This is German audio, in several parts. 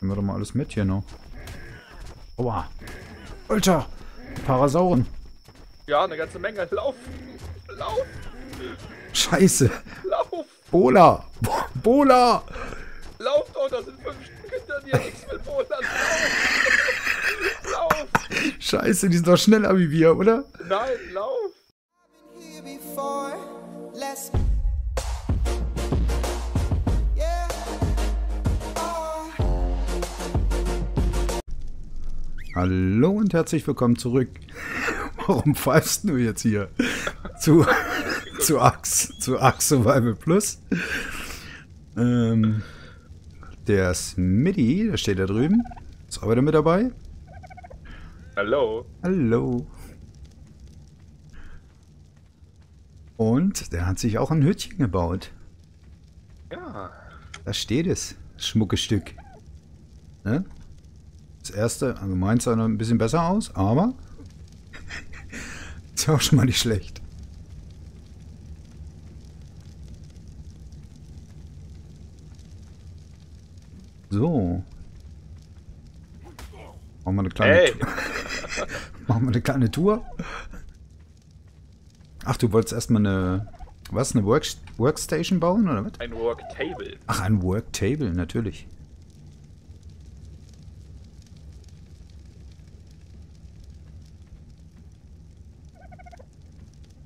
Nehmen wir doch mal alles mit hier noch. Aua. Alter. Parasauren. Ja, eine ganze Menge. Lauf! Lauf! Scheiße. Lauf! Bola. Bo- Bola. Lauf doch! Da sind fünf Stück hinter dir. Nichts mit Bolan. Lauf! Lauf! Scheiße, die sind doch schneller wie wir, oder? Nein, lauf! here before. Let's. Hallo und herzlich willkommen zurück. Warum pfeifst du jetzt hier? Zu, zu Axe, zu Axe Survival Plus. Ähm, der Smitty, der steht da drüben. Ist auch wieder mit dabei. Hallo? Hallo. Und der hat sich auch ein Hütchen gebaut. Ja. Da steht es. Das schmucke Stück. Ne? Das erste, also meins sah noch ein bisschen besser aus, aber ist ja auch schon mal nicht schlecht. So. Machen wir eine kleine, Hey! Tour. Machen wir eine kleine Tour. Ach, du wolltest erstmal eine, was, eine Work Workstation bauen oder was? Ein Worktable. Ach, ein Worktable, natürlich.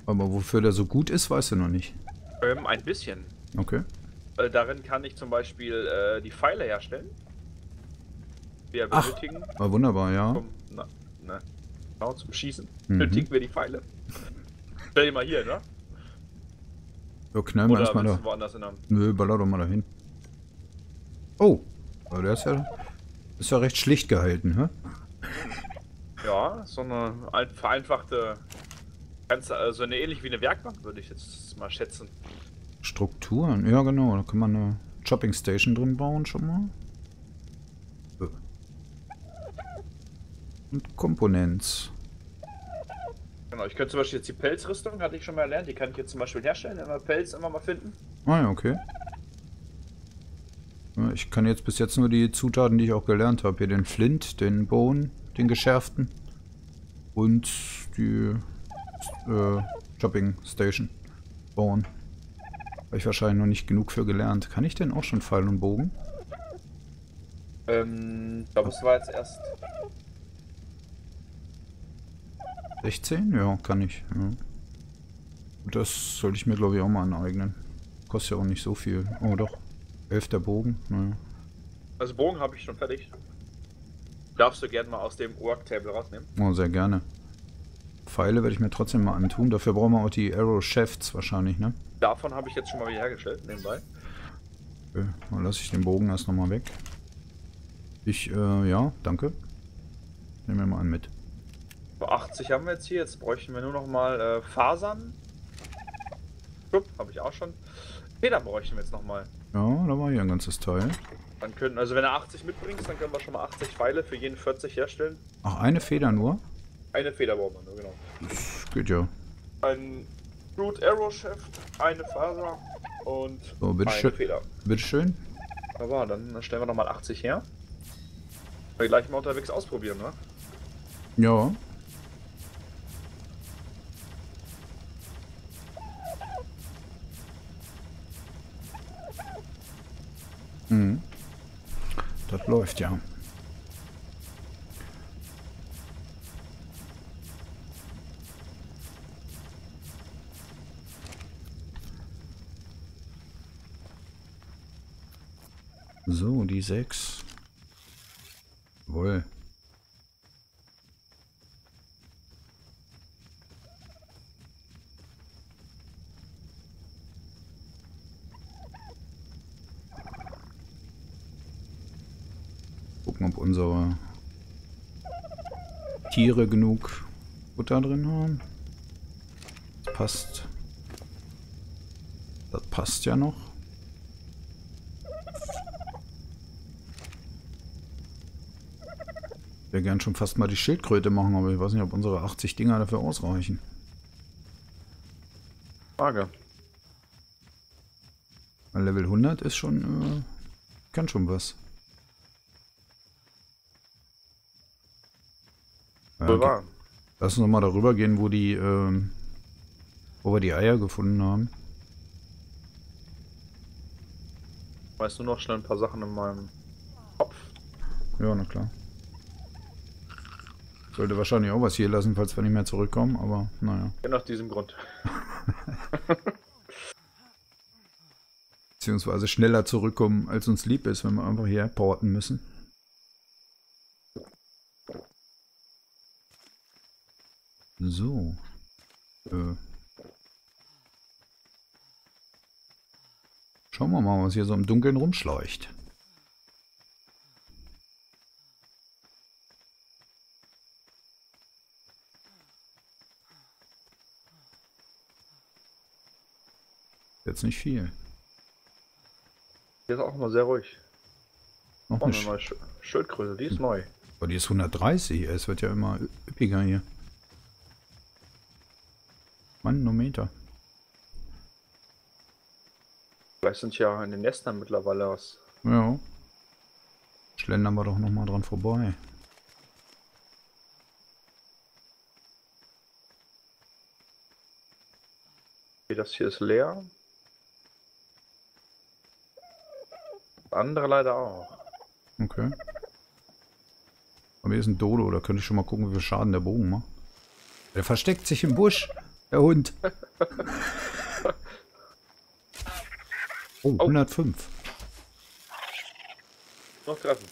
Aber wofür der so gut ist, weißt du noch nicht. Ähm, ein bisschen. Okay. Äh, darin kann ich zum Beispiel äh, die Pfeile herstellen. Die wir Ach. benötigen. War wunderbar, ja. Zum, na, na, genau, zum Schießen. Mhm. Benötigen wir die Pfeile. Stell die mal hier, ne? Knallen wir Oder erstmal da. woanders hin haben? Nö, baller doch mal dahin. Oh, aber der ist ja, ist ja recht schlicht gehalten, hä? Ja, so eine ein- vereinfachte, ganz, also eine ähnlich wie eine Werkbank würde ich jetzt mal schätzen. Strukturen, ja genau, da kann man eine Shopping Station drin bauen schon mal. Und Komponents. Genau, ich könnte zum Beispiel jetzt die Pelzrüstung, hatte ich schon mal erlernt, die kann ich jetzt zum Beispiel herstellen, wenn wir Pelz immer mal finden. Ah ja, okay. Ich kann jetzt bis jetzt nur die Zutaten, die ich auch gelernt habe. Hier den Flint, den Bone, den geschärften. Und die äh, Shopping Station bauen. Habe ich wahrscheinlich noch nicht genug für gelernt. Kann ich denn auch schon Pfeil und Bogen? Ähm, ich glaube, es war jetzt erst 16? Ja, kann ich. Ja. Das sollte ich mir glaube ich auch mal aneignen. Kostet ja auch nicht so viel. Oh doch. 11 der Bogen. Naja. Also Bogen habe ich schon fertig. Darfst du gerne mal aus dem Worktable rausnehmen? Oh, sehr gerne. Pfeile werde ich mir trotzdem mal antun. Dafür brauchen wir auch die Arrow Shafts wahrscheinlich, ne? Davon habe ich jetzt schon mal wieder hergestellt, nebenbei. Okay, dann lasse ich den Bogen erst nochmal weg. Ich, äh, ja, danke. Nehmen wir mal einen mit. So 80 haben wir jetzt hier, jetzt bräuchten wir nur noch mal äh, Fasern. Guck, habe ich auch schon. Federn bräuchten wir jetzt noch mal. Ja, da war hier ein ganzes Teil. Dann könnten, also wenn du 80 mitbringst, dann können wir schon mal 80 Pfeile für jeden 40 herstellen. Ach, eine Feder nur? Eine Feder brauchen wir nur, genau. Das geht ja. Ein Root Arrow Shaft, eine Faser und So, eine bitteschön. Feder. Bitteschön. Aber dann stellen wir noch mal 80 her. Wir gleich mal unterwegs ausprobieren, ne? Ja. Mhm. Das läuft ja. So, die sechs. Wohl. Gucken, ob unsere Tiere genug Futter drin haben. Das passt. Das passt ja noch. wäre gern schon fast mal die Schildkröte machen, aber ich weiß nicht, ob unsere 80 Dinger dafür ausreichen. Frage. Level 100 ist schon... Äh, kann schon was. Äh, okay. Lass uns nochmal darüber gehen, wo die... Äh, wo wir die Eier gefunden haben. Weißt du noch schnell ein paar Sachen in meinem Kopf? Ja, na klar. Sollte wahrscheinlich auch was hier lassen, falls wir nicht mehr zurückkommen, aber naja. Genau aus diesem Grund. Beziehungsweise schneller zurückkommen, als uns lieb ist, wenn wir einfach hier porten müssen. So. Äh. Schauen wir mal, was hier so im Dunkeln rumschleucht. Jetzt nicht viel. Hier ist auch immer sehr ruhig. Noch Oh, eine Sch neue Sch Schildkröte, die ist neu. Aber die ist 130. Es wird ja immer üppiger hier. Manometer. Vielleicht sind ja in den Nestern mittlerweile was. Ja. Schlendern wir doch nochmal dran vorbei. Okay, das hier ist leer. Andere leider auch. Okay. Aber hier ist ein Dodo, da könnte ich schon mal gucken, wie viel Schaden der Bogen macht. Der versteckt sich im Busch, der Hund. Oh, 105. Noch treffen.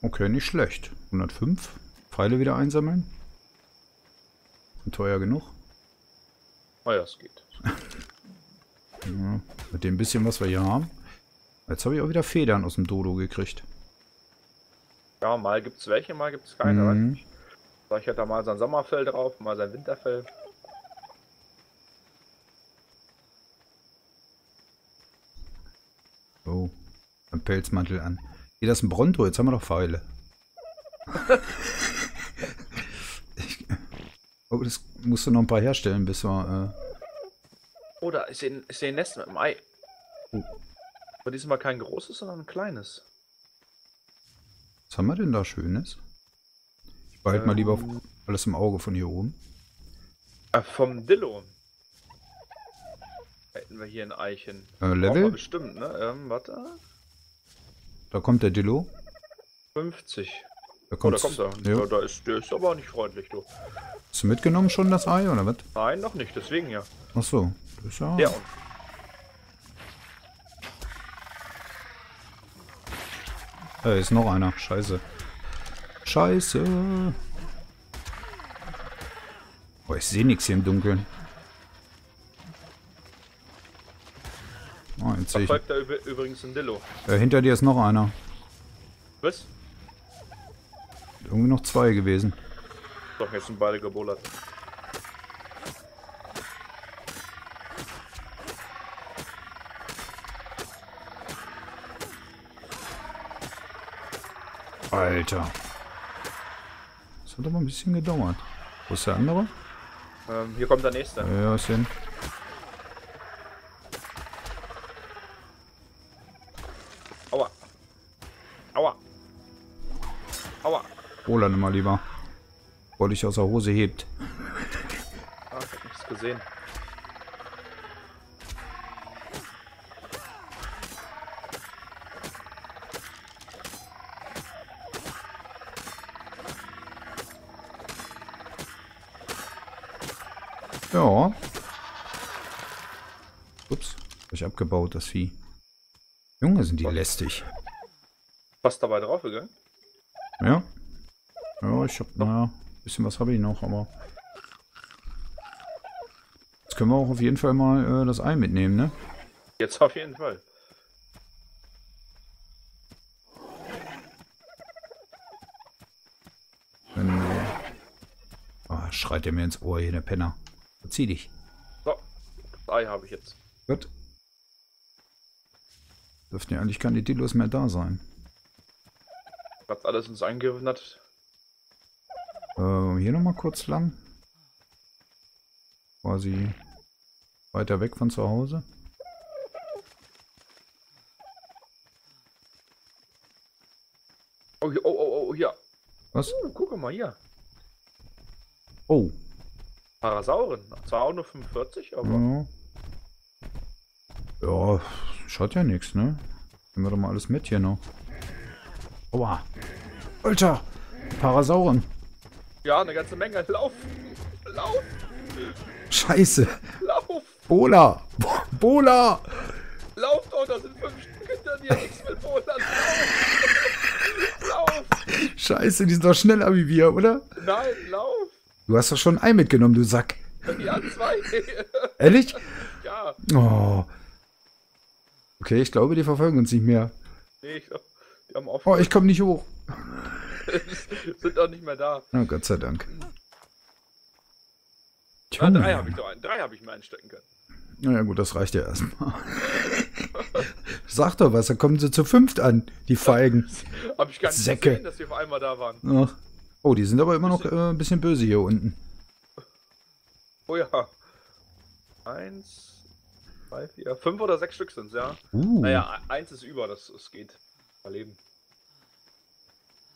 Okay, nicht schlecht. 105. Pfeile wieder einsammeln. Sind teuer genug. Oh ja, es geht. Ja, mit dem bisschen, was wir hier haben. Jetzt habe ich auch wieder Federn aus dem Dodo gekriegt. Ja, mal gibt's welche, mal gibt's keine. weiß Mhm. nicht. Vielleicht hat er mal sein Sommerfell drauf, mal sein Winterfell. Oh, ein Pelzmantel an. Hier, das ist ein Bronto, jetzt haben wir doch Pfeile. ich, oh, das musst du noch ein paar herstellen, bis wir... Oder ist hier ist hier ein Nest mit dem Ei? Oh. Aber diesmal kein großes, sondern ein kleines. Was haben wir denn da Schönes? Ich behalte mal lieber Ähm. alles im Auge von hier oben. Äh, vom Dillo. Hätten wir hier ein Eichen. Äh, Level? bestimmt, ne? Ähm, warte. Da kommt der Dillo. 50. Da Oh, da kommt er. Ja. Ja. Da ist, der ist aber auch nicht freundlich, du. Hast du mitgenommen schon das Ei, oder was? Nein, noch nicht, deswegen ja. Ach so. Das ist ja... Und Da ist noch einer. Scheiße. Scheiße. Boah, ich sehe nichts hier im Dunkeln. Oh, jetzt verfolgt da üb übrigens ein Dillo. Äh, hinter dir ist noch einer. Was? Irgendwie noch zwei gewesen. Doch, jetzt sind beide gebullert. Alter. Das hat aber ein bisschen gedauert. Wo ist der andere? Ähm, hier kommt der nächste. Ja, ist hin. Ihn mal lieber. Wollte ich aus der Hose hebt. Ah, ich hab nichts gesehen. Ja. Ups. Hab ich abgebaut, das Vieh. Junge, sind die lästig. Fast dabei draufgegangen. Ja. Ja, ich hab, naja, bisschen was habe ich noch, aber. Jetzt können wir auch auf jeden Fall mal äh, das Ei mitnehmen, ne? Jetzt auf jeden Fall. Wenn, oh, schreit er mir ins Ohr hier, der Penner. Verzieh dich. So, das Ei habe ich jetzt. Gut. Dürften ja eigentlich keine Dillos mehr da sein. Hat's alles ins eingewandert. Äh, hier nochmal kurz lang. Quasi weiter weg von zu Hause. Oh, hier- oh, oh, oh, hier. Was? Uh, guck mal hier. Oh. Parasauren. Zwar auch nur 45, aber. Ja. Ja, schaut ja nichts, ne? Nehmen wir doch mal alles mit hier noch. Aua. Alter. Parasauren. Ja, eine ganze Menge. Lauf! Lauf! Scheiße. Lauf! Bola. Bo- Bola. Lauf doch, da sind fünf Stück hinter dir. Ich will Bolan. Lauf! Lauf! Scheiße, die sind doch schneller wie wir, oder? Nein, lauf! Du hast doch schon ein Ei mitgenommen, du Sack. Ja, zwei. Ehrlich? ja, Oh. Okay, ich glaube, die verfolgen uns nicht mehr. nee, ich glaub, die haben auch Oh, ich komme nicht hoch. sind doch nicht mehr da. Oh, Gott sei Dank. Ja, drei habe ich doch ein, drei habe ich mir einstecken können. Naja, gut, das reicht ja erstmal. Sag doch was, da kommen sie zu fünft an, die Feigen. Habe ich gar nicht Säcke. gesehen, dass die auf einmal da waren. Ach. Oh, die sind aber immer noch äh, ein bisschen böse hier unten. Oh ja. Eins, zwei, vier, fünf oder sechs Stück sind ja. Uh, Naja, eins ist über, das es geht. Überleben.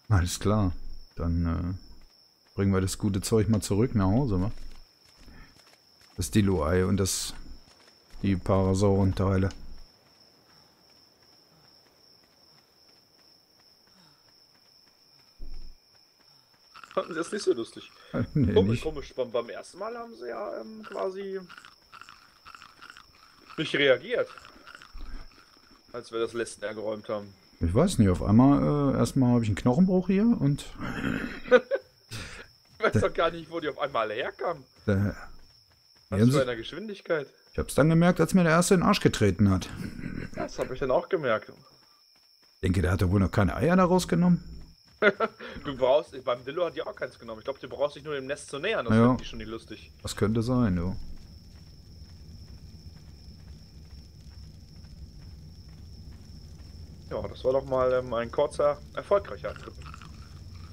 Alles klar. Dann äh, bringen wir das gute Zeug mal zurück nach Hause, wa? Das Dilo-Ei und das die Parasaurenteile. Das ist nicht so lustig. nee, Komisch, nicht. komisch. Beim, beim ersten Mal haben sie ja ähm, quasi nicht reagiert. Als wir das letzte geräumt haben. Ich weiß nicht, auf einmal, äh, erstmal habe ich einen Knochenbruch hier und Ich weiß doch gar nicht, wo die auf einmal herkamen. äh, Was für einer Geschwindigkeit. ich habe es dann gemerkt, als mir der erste in den Arsch getreten hat. Das habe ich dann auch gemerkt. Ich denke, der hat doch wohl noch keine Eier da rausgenommen. Du brauchst, beim Dillo hat die auch keins genommen. Ich glaube, du brauchst dich nur dem Nest zu nähern. Das Ja. finde ich schon nicht lustig. Das könnte sein, du. Ja, das war doch mal ähm, ein kurzer, erfolgreicher Trip.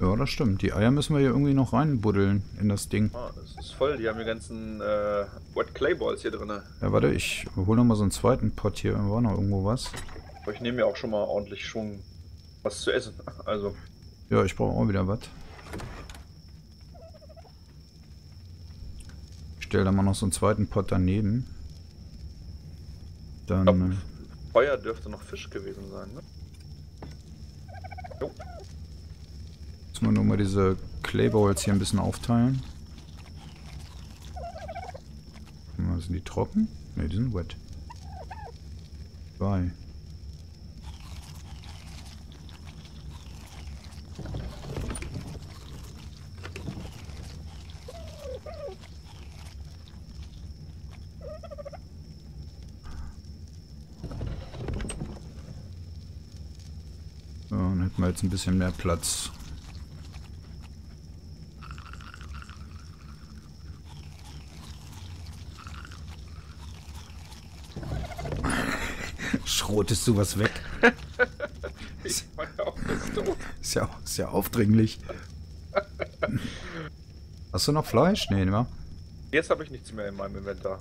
Ja, das stimmt. Die Eier müssen wir hier irgendwie noch reinbuddeln in das Ding. Ah, das ist voll. Die haben die ganzen äh, Wet Clay Balls hier drin. Ja, warte, ich hole noch mal so einen zweiten Pot hier. War noch irgendwo was? Aber ich nehme mir auch schon mal ordentlich schon was zu essen. Also, Ja, ich brauche auch wieder was. Ich stelle da mal noch so einen zweiten Pot daneben. Dann. Ja. Feuer dürfte noch Fisch gewesen sein, ne? Jo. Müssen wir nur mal diese Clayballs hier ein bisschen aufteilen. Sind die trocken? Ne, die sind wet. Zwei. So, dann hätten wir jetzt ein bisschen mehr Platz. Schrotest du was weg? Ich war ja auch fast tot. Ist ja, ist ja aufdringlich. Hast du noch Fleisch? Nee, wa? Jetzt habe ich nichts mehr in meinem Inventar.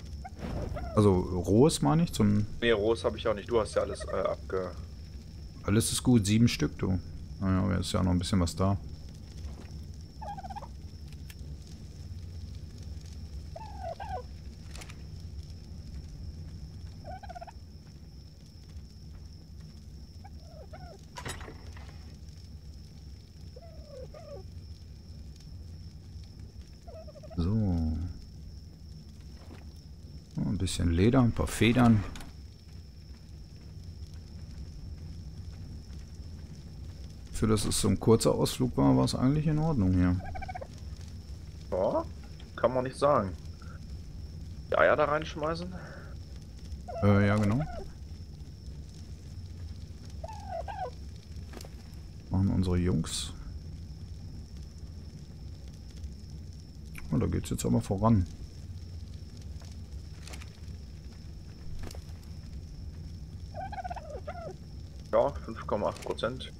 Also rohes meine ich zum. Nee, Rohs habe ich auch nicht. Du hast ja alles äh, abge... Alles ist gut, sieben Stück, du. Naja, aber ist ja noch ein bisschen was da. So. Oh, Ein bisschen Leder, ein paar Federn. Für das es so ein kurzer Ausflug war, war es eigentlich in Ordnung hier. Ja, kann man nicht sagen. Die Eier da reinschmeißen? Äh, ja, genau. Machen unsere Jungs. Oh, da geht's jetzt aber voran. Ja, 5,8 Prozent.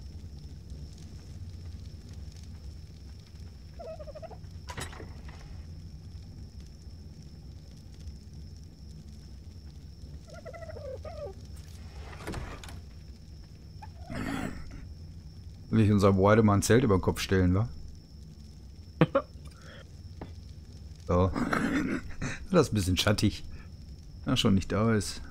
Will ich unserem Weide mal ein Zelt über den Kopf stellen, wa? so. Das ist ein bisschen schattig. Na, schon nicht da ist.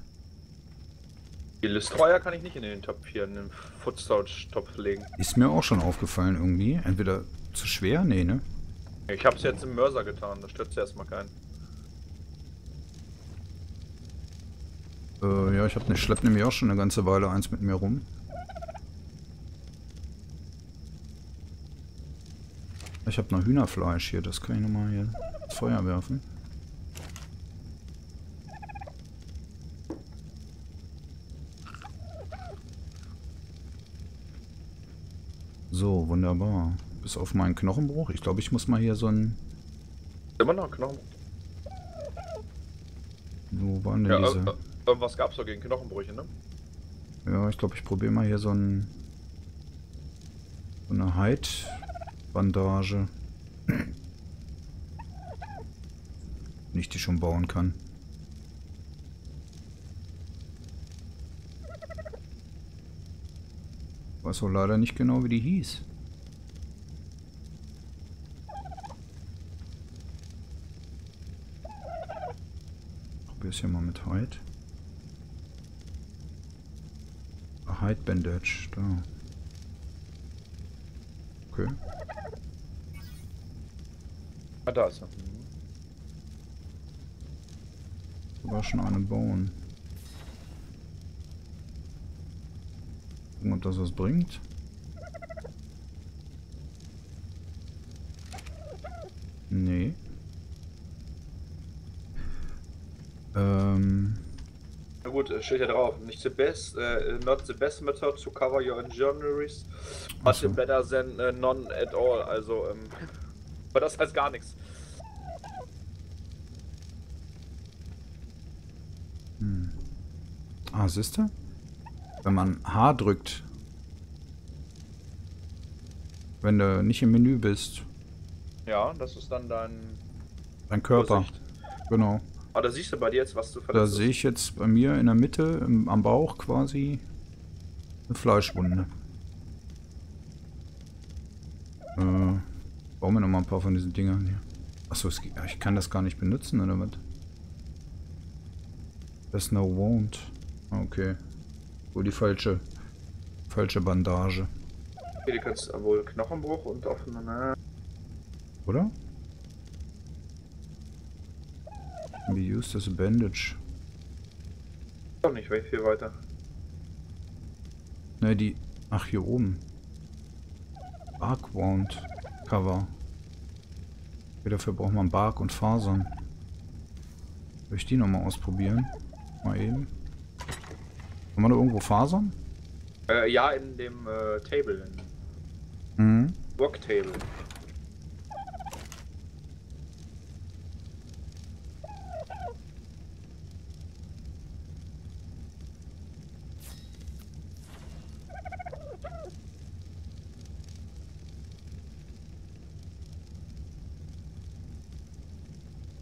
Die Listtreuer kann ich nicht in den Top 4, in den Footsouch-Topf legen. Ist mir auch schon aufgefallen irgendwie. Entweder zu schwer? Nee, ne? Ich hab's jetzt im Mörser getan, da stürzt erstmal keinen. Äh, ja, ich hab ne, schlepp nämlich auch schon eine ganze Weile eins mit mir rum. Ich habe noch Hühnerfleisch hier, das kann ich nochmal hier ins Feuer werfen. So, wunderbar. Bis auf meinen Knochenbruch. Ich glaube, ich muss mal hier so ein... Immer noch Knochen. Wo waren denn Ja, diese? ir- ir- irgendwas gab's doch gegen Knochenbrüche, ne? Ja, ich glaube, ich probiere mal hier so ein... So eine Hide-Bandage. Wenn ich die schon bauen kann. Weiß auch leider nicht genau, wie die hieß. Probier's hier mal mit Hide. Ah, Hide Bandage, da. Okay. Ah, da ist er. Sogar schon eine bauen. Gucken, ob das was bringt. Nee. Ähm, Na gut, äh, steht ja drauf. Nicht the best, äh, not the best method to cover your injuries, but so. better than äh, none at all. Also, ähm, aber das heißt gar nichts. ah, siehste? Wenn man H drückt. Wenn du nicht im Menü bist. Ja, das ist dann dein Dein Körper. Übersicht. Genau. Ah, da siehst du bei dir jetzt, was du Da verletzt sehe ich jetzt bei mir in der Mitte, im, am Bauch quasi, eine Fleischwunde. Äh, bauen wir noch mal ein paar von diesen Dingern hier. Achso, ich kann das gar nicht benutzen, oder was? There's no won't. Okay. Wohl die falsche, falsche Bandage, Okay, du kannst wohl Knochenbruch und offene. Ne? oder? Be used as a bandage. Doch nicht, weil viel weiter. Ne, die. Ach, hier oben. Bark Wound Cover. Okay, dafür braucht man Bark und Fasern. Soll ich die nochmal ausprobieren? Mal eben. Kann man da irgendwo Fasern? Äh, ja, in dem äh, Table, Mhm. Work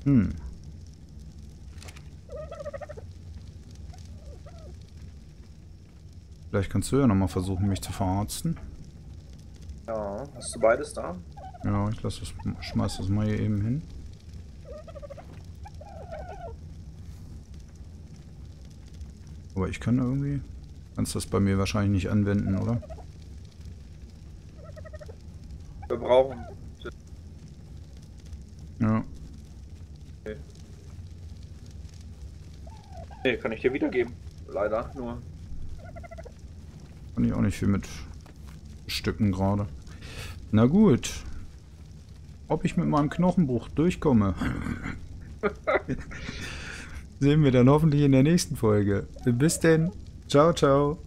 Hm. Vielleicht kannst du ja nochmal versuchen, mich zu verarzten. Ja, hast du beides da? Ja, ich lass das, schmeiß das mal hier eben hin. Aber ich kann irgendwie... Kannst das bei mir wahrscheinlich nicht anwenden, oder? Wir brauchen. Ja. Nee, kann ich dir wiedergeben. Leider, nur. Kann ich auch nicht viel mit Stücken gerade. Na gut. Ob ich mit meinem Knochenbruch durchkomme. Sehen wir dann hoffentlich in der nächsten Folge. Bis denn. Ciao, ciao.